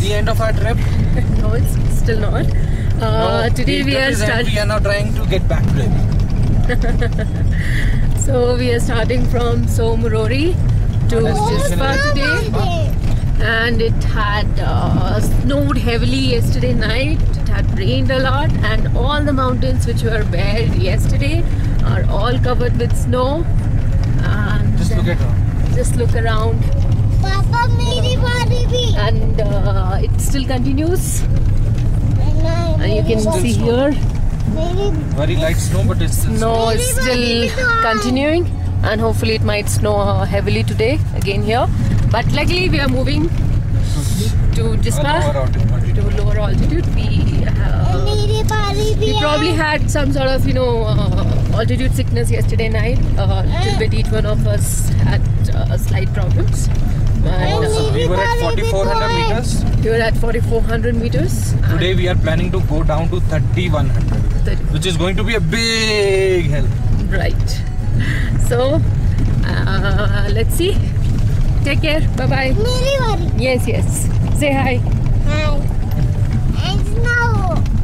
the end of our trip. no, it's still not. Uh, No, today we are starting. We are now trying to get back to Delhi. So we are starting from Tso Moriri to Jispa is- today, and it had uh, snowed heavily yesterday night. It had rained a lot, and all the mountains which were bare yesterday are all covered with snow. And Just look at just look around, पापा मेरी बारी भी and uh, it still continues. And you can see here, मेरी Very light snow, but it's still snow is still continuing, and hopefully it might snow uh, heavily today again here. But luckily we are moving to a Jispa. lower altitude. to lower altitude. We uh, मेरी बारी भी we probably had some sort of you know uh, altitude sickness yesterday night. Uh, little bit each one of us had uh, slight problems. We were at 4400 meters. We were at 4400 meters. Today we are planning to go down to 3100, 30. which is going to be a big help. Right. So uh, let's see. Take care. Bye bye. Yes, yes. Say hi. Hi. And snow.